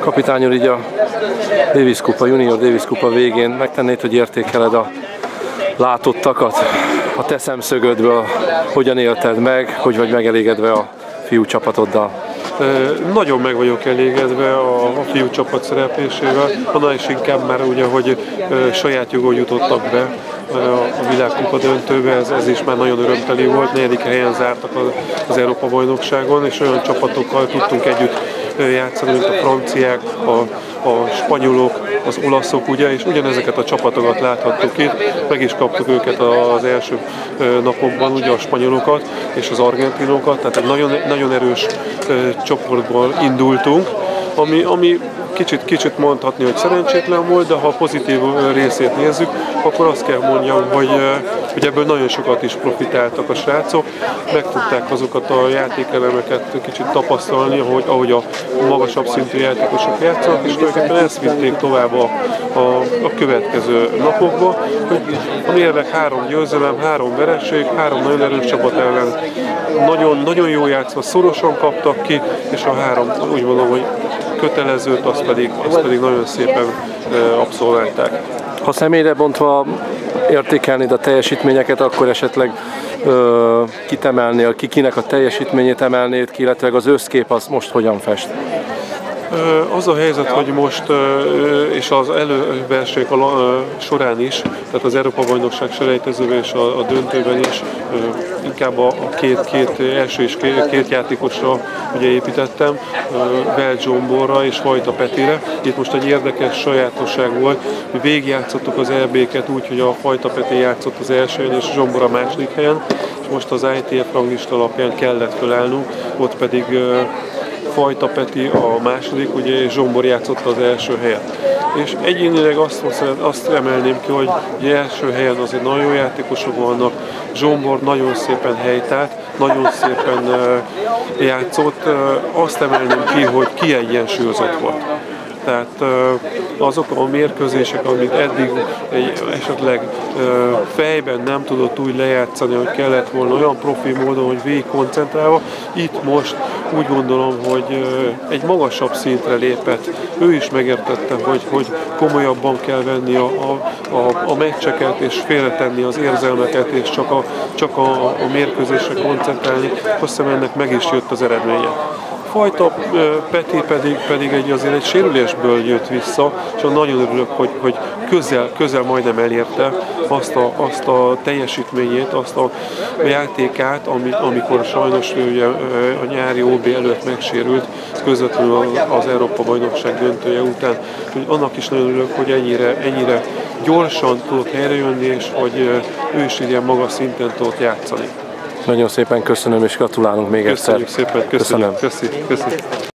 Kapitány úr, így a Davis Kupa, Junior Davis Kupa végén megtennéd, hogy értékeled a látottakat a te szemszögödből, hogyan élted meg, hogy vagy megelégedve a fiú csapatoddal? Nagyon meg vagyok elégedve a, a fiú csapat szereplésével, annál is inkább már ugye, hogy saját jogon jutottak be a világkupa döntőbe, ez, ez is már nagyon örömteli volt, negyedik helyen zártak az Európa bajnokságon, és olyan csapatokkal tudtunk együtt játszani, mint a franciák, a, a spanyolok, az olaszok, ugye, és ugyanezeket a csapatokat láthattuk itt, meg is kaptuk őket az első napokban, ugye a spanyolokat és az argentinokat, tehát egy nagyon, nagyon erős csoportból indultunk, ami, ami kicsit, kicsit mondhatni, hogy szerencsétlen volt, de ha a pozitív részét nézzük, akkor azt kell mondjam, hogy, hogy ebből nagyon sokat is profitáltak a srácok, meg tudták azokat a játékelemeket kicsit tapasztalni, ahogy, ahogy a magasabb szintű játékosok játszanak, és tulajdonképpen ezt vitték tovább a, a, a következő napokba, hogy a mérleg három győzelem, három vereség, három nagyon erős csapat ellen nagyon, nagyon jó játszva, szorosan kaptak ki, és a három úgy mondom, hogy kötelezőt, azt pedig, azt pedig nagyon szépen abszolválták. Ha személyre bontva értékelnéd a teljesítményeket, akkor esetleg ö, kitemelnél, ki kinek a teljesítményét emelnéd ki, illetve az összkép az most hogyan fest? Az a helyzet, hogy most és az előversenyek során is, tehát az Európa Bajnokság selejtezőben és a, a döntőben is inkább a, két, két első és két, két játékosra ugye építettem, Belgiumborra és Vajta Petire. Itt most egy érdekes sajátosság volt, hogy végigjátszottuk az EB-ket úgy, hogy a Fajta Peti játszott az első helyen és Zsombor a második helyen, és most az ITF ranglista alapján kellett fölállnunk, ott pedig Fajta Peti a második, ugye, és Zsombor játszott az első helyet. És egyénileg azt, azt emelném ki, hogy ugye első helyen azért nagyon játékosok vannak, Zsombor nagyon szépen helytált, nagyon szépen játszott, azt emelném ki, hogy kiegyensúlyozott volt tehát azok a mérkőzések, amit eddig egy esetleg fejben nem tudott úgy lejátszani, hogy kellett volna olyan profi módon, hogy végig koncentrálva, itt most úgy gondolom, hogy egy magasabb szintre lépett. Ő is megértette, hogy, hogy komolyabban kell venni a, a, a, a meccseket, és félretenni az érzelmeket, és csak a, csak a, a mérkőzésre koncentrálni. Azt hiszem ennek meg is jött az eredménye fajta Peti pedig, pedig egy, azért egy sérülésből jött vissza, és nagyon örülök, hogy, hogy közel, közel majdnem elérte azt a, azt a teljesítményét, azt a játékát, ami, amikor sajnos ugye a nyári OB előtt megsérült, közvetlenül az Európa bajnokság döntője után. Hogy annak is nagyon örülök, hogy ennyire, ennyire gyorsan tudott helyrejönni, és hogy ő is ilyen magas szinten tudott játszani. Nagyon szépen köszönöm, és gratulálunk még Köszönjük egyszer. szépen, köszönjük. Köszönöm. Köszi, köszi.